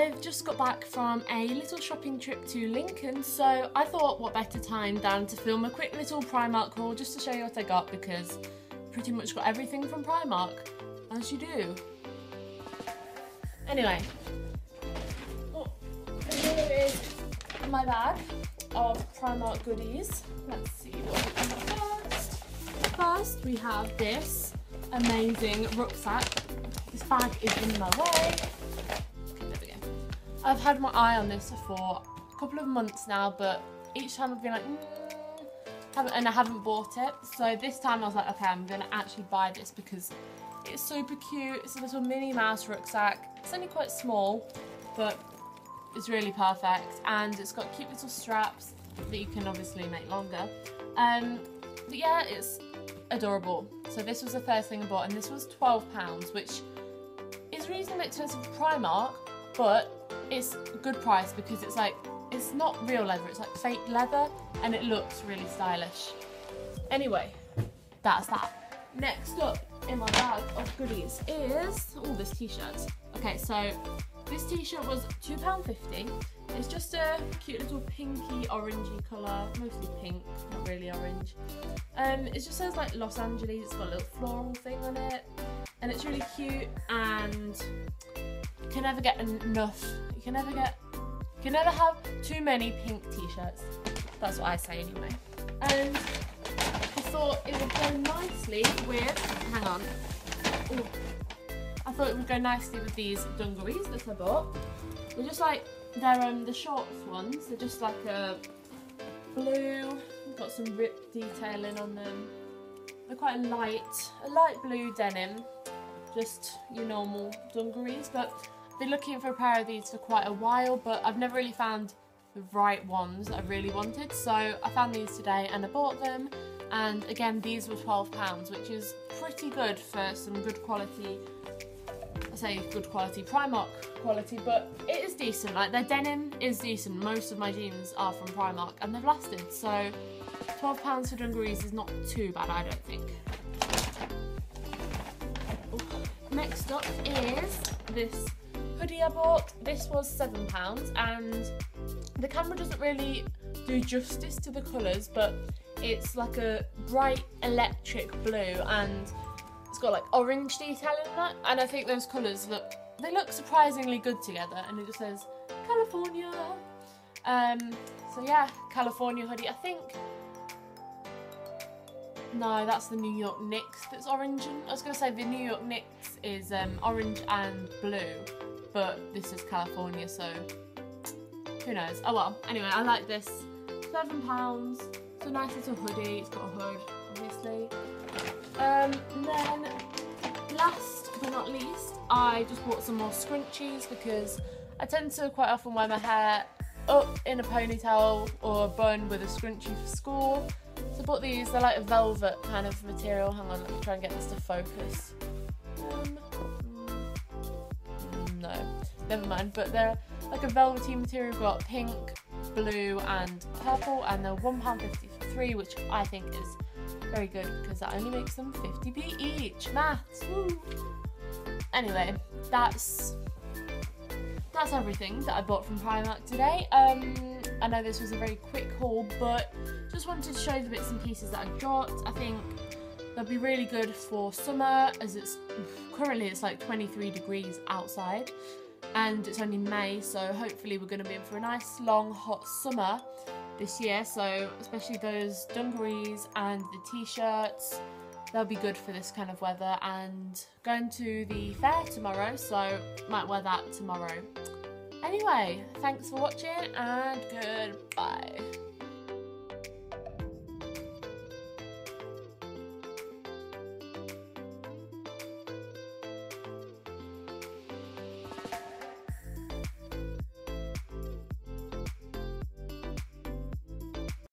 I've just got back from a little shopping trip to Lincoln, so I thought what better time than to film a quick little Primark haul just to show you what I got because pretty much got everything from Primark, as you do. Anyway, oh, here is my bag of Primark goodies. Let's see what we got first. First, we have this amazing rucksack. This bag is in my way. I've had my eye on this for a couple of months now, but each time I've been like, mm, and I haven't bought it. So this time I was like, okay, I'm gonna actually buy this because it's super cute. It's a little Minnie Mouse rucksack. It's only quite small, but it's really perfect. And it's got cute little straps that you can obviously make longer. Um, but yeah, it's adorable. So this was the first thing I bought, and this was £12, which is reasonably expensive for Primark, but it's a good price because it's like, it's not real leather, it's like fake leather, and it looks really stylish. Anyway, that's that. Next up in my bag of goodies is all this t-shirt. Okay, so this t-shirt was £2.50. It's just a cute little pinky orangey colour, mostly pink, not really orange. Um, it just says like Los Angeles, it's got a little floral thing on it. And it's really cute and can never get enough, you can never get, you can never have too many pink t-shirts. That's what I say anyway. And I thought it would go nicely with, hang on, Ooh. I thought it would go nicely with these dungarees that I bought. They're just like, they're um, the shorts ones. They're just like a blue, got some rip detailing on them. They're quite a light, a light blue denim. Just your normal dungarees, but been looking for a pair of these for quite a while, but I've never really found the right ones that I really wanted. So I found these today and I bought them. And again, these were £12, which is pretty good for some good quality I say good quality, Primark quality, but it is decent. Like their denim is decent. Most of my jeans are from Primark and they've lasted. So £12 for dungarees is not too bad, I don't think. Next up is this hoodie I bought. This was £7 and the camera doesn't really do justice to the colours, but it's like a bright electric blue and it's got like orange detailing in that, and I think those colours look they look surprisingly good together. And it just says California. Um, so yeah, California hoodie. I think no, that's the New York Knicks that's orange. And, I was gonna say the New York Knicks is um, orange and blue, but this is California, so who knows? Oh well. Anyway, I like this. Seven pounds. It's a nice little hoodie. It's got a hood, obviously. Um, then, last but not least, I just bought some more scrunchies because I tend to quite often wear my hair up in a ponytail or a bun with a scrunchie for school. So I bought these, they're like a velvet kind of material. Hang on, let me try and get this to focus. Um, never mind, but they're like a velvety material, We've got pink, blue and purple and they're £1.50 for three, which I think is very good because that only makes them 50p each. Maths, woo! Anyway, that's that's everything that I bought from Primark today. Um, I know this was a very quick haul, but just wanted to show you the bits and pieces that I got. I think they'll be really good for summer as it's currently it's like 23 degrees outside and it's only May so hopefully we're going to be in for a nice long hot summer this year. So especially those dungarees and the t-shirts they'll be good for this kind of weather. And going to the fair tomorrow so might wear that tomorrow. Anyway thanks for watching and goodbye